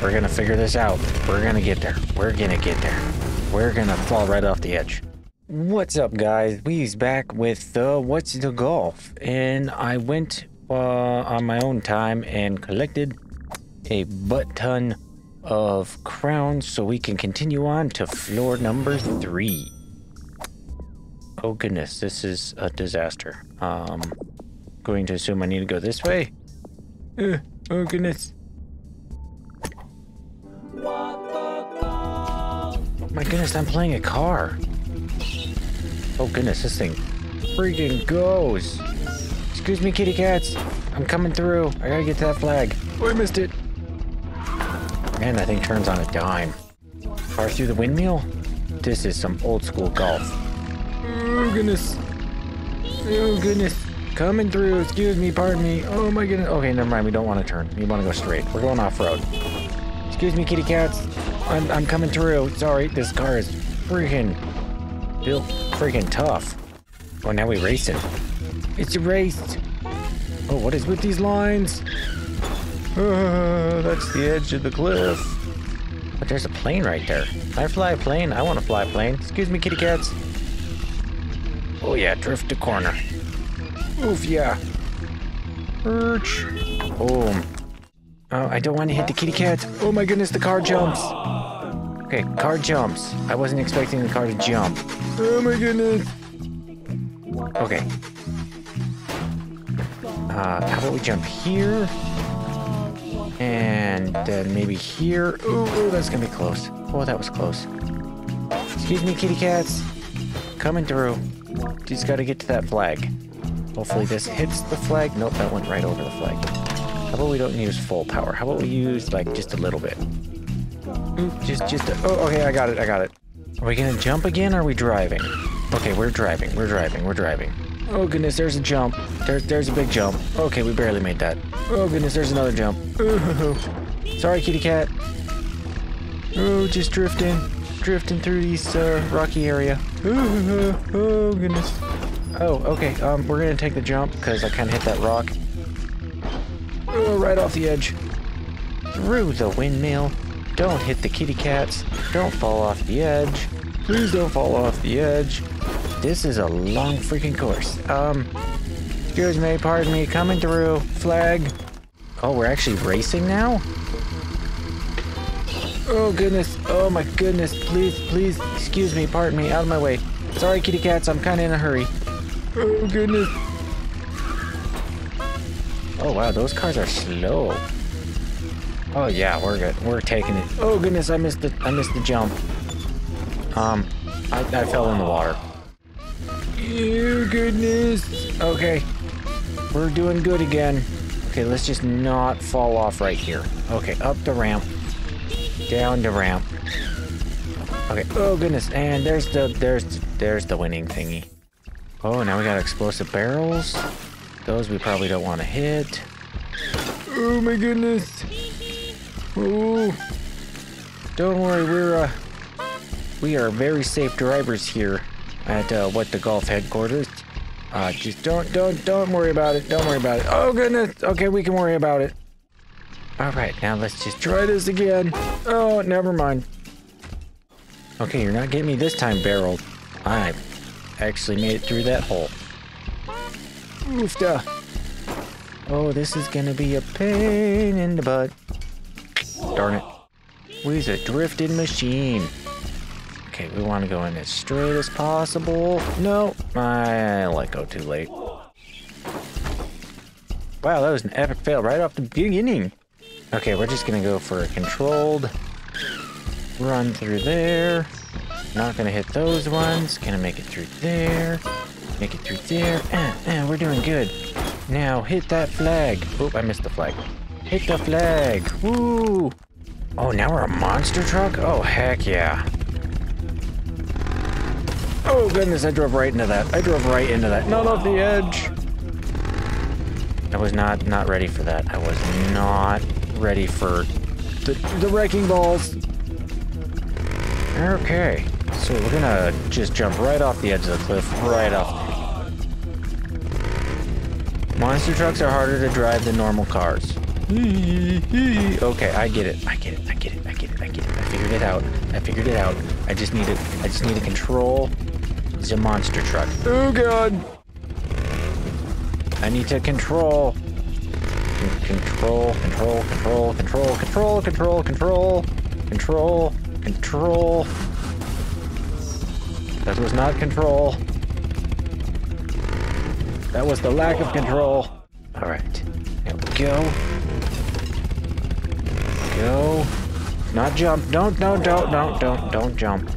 We're gonna figure this out. We're gonna get there. We're gonna get there. We're gonna fall right off the edge. What's up, guys? We's back with uh, What's the Golf, and I went uh, on my own time and collected a butt ton of crowns so we can continue on to floor number three. Oh goodness, this is a disaster. Um, going to assume I need to go this way. Uh, oh goodness. Oh my goodness, I'm playing a car. Oh goodness, this thing freaking goes. Excuse me, kitty cats. I'm coming through. I gotta get to that flag. Oh, I missed it. Man, that thing turns on a dime. Car through the windmill? This is some old school golf. Oh goodness. Oh goodness. Coming through. Excuse me, pardon me. Oh my goodness. Okay, never mind. We don't want to turn. We want to go straight. We're going off road. Excuse me, kitty cats. I'm, I'm coming through. Sorry, this car is freaking built freaking tough. Oh, now we racing. It's a race. Oh, what is with these lines? Uh, that's the edge of the cliff. But there's a plane right there. Can I fly a plane? I want to fly a plane. Excuse me, kitty cats. Oh yeah, drift the corner. Oof, yeah. Perch. Boom. Oh, I don't want to hit the kitty cat. Oh my goodness, the car jumps. Okay, car jumps. I wasn't expecting the car to jump. Oh my goodness. Okay. Uh, how about we jump here? And then maybe here. Ooh, ooh, that's gonna be close. Oh, that was close. Excuse me, kitty cats. Coming through. Just gotta get to that flag. Hopefully this hits the flag. Nope, that went right over the flag. How about we don't use full power? How about we use like just a little bit? Ooh, just, just, a, oh, okay, I got it, I got it. Are we gonna jump again are we driving? Okay, we're driving, we're driving, we're driving. Oh goodness, there's a jump. There, there's a big jump. Okay, we barely made that. Oh goodness, there's another jump. Sorry, kitty cat. Oh, just drifting, drifting through this uh, rocky area. Oh goodness. Oh, okay. Um, we're gonna take the jump because I kind of hit that rock. Oh, right off the edge. Through the windmill. Don't hit the kitty cats. Don't fall off the edge. Please don't fall off the edge. This is a long freaking course. Um, excuse me, pardon me, coming through. Flag. Oh, we're actually racing now? Oh goodness, oh my goodness, please, please, excuse me, pardon me, out of my way. Sorry, kitty cats, I'm kind of in a hurry. Oh goodness. Oh wow, those cars are slow. Oh yeah, we're good. We're taking it. Oh goodness, I missed the I missed the jump. Um, I, I fell in the water. Oh goodness. Okay, we're doing good again. Okay, let's just not fall off right here. Okay, up the ramp, down the ramp. Okay. Oh goodness, and there's the there's there's the winning thingy. Oh, now we got explosive barrels. Those we probably don't want to hit. Oh my goodness. Oh. Don't worry, we're uh we are very safe drivers here at uh, what the golf headquarters. Uh just don't don't don't worry about it. Don't worry about it. Oh goodness. Okay, we can worry about it. All right, now let's just try this again. Oh, never mind. Okay, you're not getting me this time, barrel. I actually made it through that hole. Oh, this is gonna be a pain in the butt. Darn it. We's a drifting machine. Okay, we want to go in as straight as possible. No, I let go too late. Wow, that was an epic fail right off the beginning. Okay, we're just gonna go for a controlled run through there. Not gonna hit those ones. Gonna make it through there. Make it through there. Eh, we're doing good. Now hit that flag. Oop, I missed the flag. Hit the flag. Woo! Oh, now we're a monster truck? Oh, heck yeah. Oh, goodness, I drove right into that. I drove right into that. Not off the edge. I was not not ready for that. I was not ready for the, the wrecking balls. Okay, so we're gonna just jump right off the edge of the cliff, right off. Monster trucks are harder to drive than normal cars. Okay, I get it. I get it. I get it. I get it. I get it. I figured it out. I figured it out. I just need to. I just need to control the monster truck. Oh god. I need to control. Control, control, control, control, control, control, control, control, control. That was not control. That was the lack of control. All right. There we go. Go. Not jump. Don't, no, don't, don't, don't, don't jump.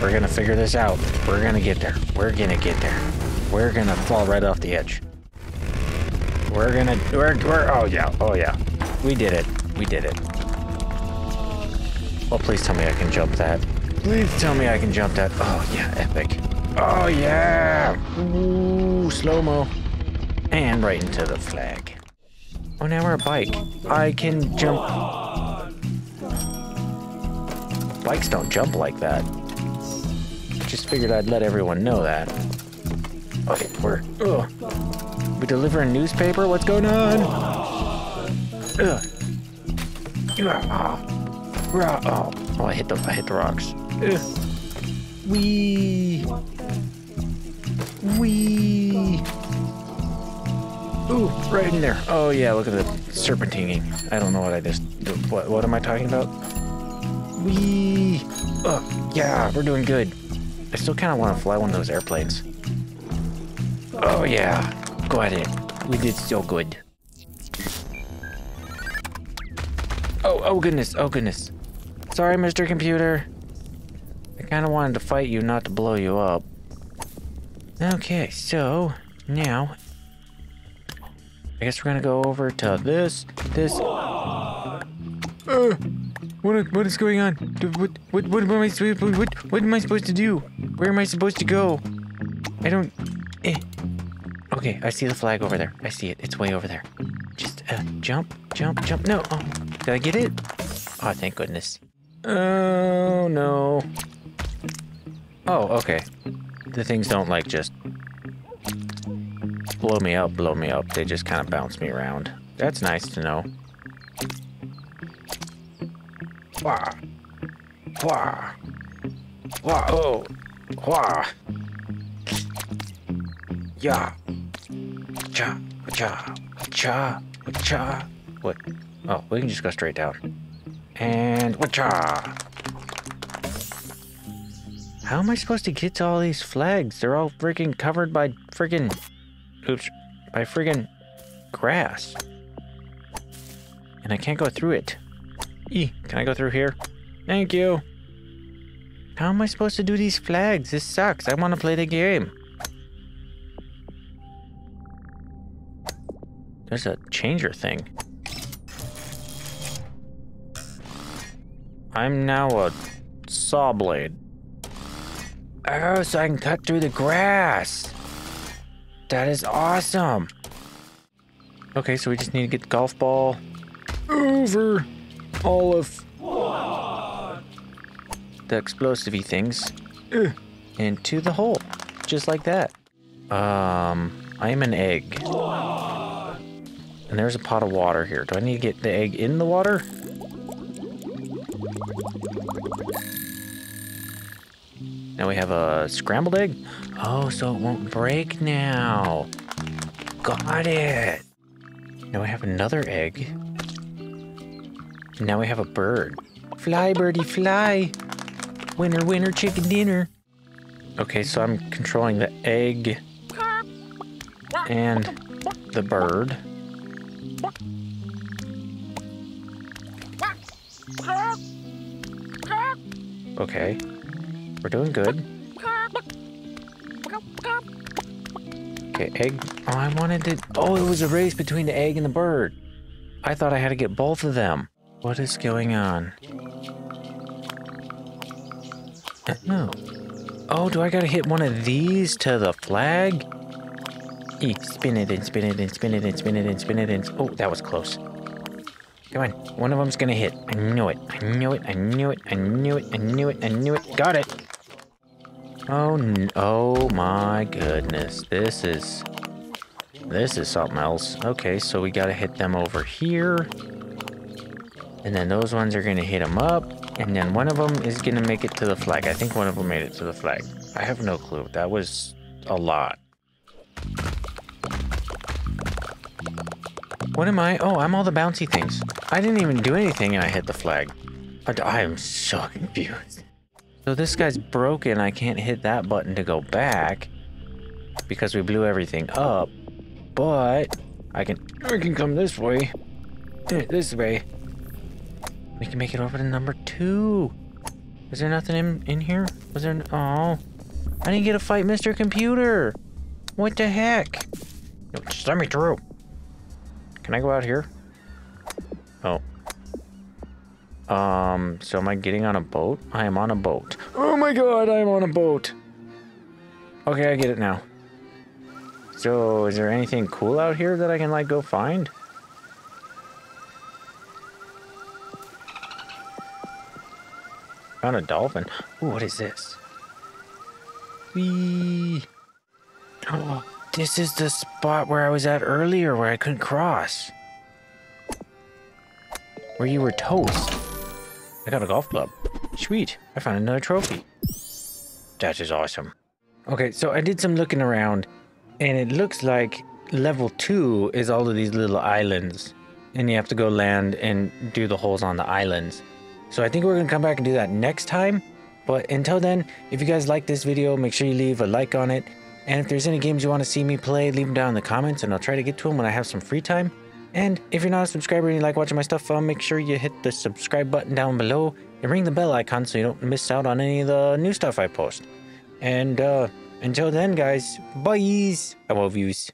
We're gonna figure this out. We're gonna get there. We're gonna get there. We're gonna fall right off the edge. We're gonna, we're, we're, oh yeah, oh yeah. We did it. We did it. Oh, please tell me I can jump that. Please tell me I can jump that. Oh yeah, epic. Oh yeah! Ooh, slow-mo. And right into the flag. Oh, now we're a bike. I can jump. Bikes don't jump like that. Just figured I'd let everyone know that. Okay, we're. Ugh. We deliver a newspaper? What's going on? Ugh. Oh, oh, I hit the I hit the rocks. Ugh. Wee. Wee. Ooh, right in there. Oh yeah, look at the serpentining. I don't know what I just. What what am I talking about? Wee. Oh uh, yeah, we're doing good. I still kind of want to fly one of those airplanes. Oh yeah, got it. We did so good. Oh oh goodness, oh goodness. Sorry, Mr. Computer. I kind of wanted to fight you, not to blow you up. Okay, so now I guess we're gonna go over to this, this. Uh, what, what is going on? What, what, what, am I, what, what am I supposed to do? Where am I supposed to go? I don't. Eh. Okay, I see the flag over there. I see it. It's way over there. Just uh, jump, jump, jump. No. Oh, did I get it? Oh, thank goodness. Oh no. Oh, okay. The things don't like just blow me up, blow me up. They just kind of bounce me around. That's nice to know. Wah. Wah. Wah. Oh. Wah. Yeah. Cha. Cha. Cha. Cha. What? Oh, we can just go straight down. And wacha. How am I supposed to get to all these flags? They're all freaking covered by freaking Oops. By friggin' grass. And I can't go through it. Can I go through here? Thank you. How am I supposed to do these flags? This sucks. I want to play the game. There's a changer thing. I'm now a saw blade. Oh, so I can cut through the grass. That is awesome. Okay, so we just need to get the golf ball over all of the explosive things into the hole, just like that. Um, I am an egg. And there's a pot of water here. Do I need to get the egg in the water? Now we have a scrambled egg. Oh, so it won't break now. Got it. Now we have another egg. Now we have a bird. Fly, birdie, fly. Winner, winner, chicken dinner. Okay, so I'm controlling the egg and the bird. Okay, we're doing good. Okay, egg. Oh, I wanted to. Oh, it was a race between the egg and the bird. I thought I had to get both of them. What is going on? No. Oh, do I gotta hit one of these to the flag? E, spin it and spin it and spin it and spin it and spin it and. Oh, that was close. Come on, one of them's gonna hit. I knew it. I knew it. I knew it. I knew it. I knew it. I knew it. Got it. Oh, oh my goodness. This is, this is something else. Okay, so we gotta hit them over here. And then those ones are gonna hit them up. And then one of them is gonna make it to the flag. I think one of them made it to the flag. I have no clue. That was a lot. What am I? Oh, I'm all the bouncy things. I didn't even do anything and I hit the flag. But I am so confused. So this guy's broken. I can't hit that button to go back because we blew everything up. But I can I can come this way. This way. We can make it over to number two. Is there nothing in, in here? Was there? Oh, I didn't get to fight Mr. Computer. What the heck? Let me through. Can I go out here? Um, so am I getting on a boat? I am on a boat. Oh my god, I am on a boat. Okay, I get it now. So, is there anything cool out here that I can, like, go find? Found a dolphin. Ooh, what is this? Whee! Oh, this is the spot where I was at earlier where I couldn't cross. Where you were toast. I got a golf club. Sweet. I found another trophy. That is awesome. Okay, so I did some looking around, and it looks like level two is all of these little islands. And you have to go land and do the holes on the islands. So I think we're to come back and do that next time. But until then, if you guys like this video, make sure you leave a like on it. And if there's any games you want to see me play, leave them down in the comments and I'll try to get to them when I have some free time. And if you're not a subscriber and you like watching my stuff, uh, make sure you hit the subscribe button down below and ring the bell icon so you don't miss out on any of the new stuff I post. And uh, until then, guys, bye. I love yous.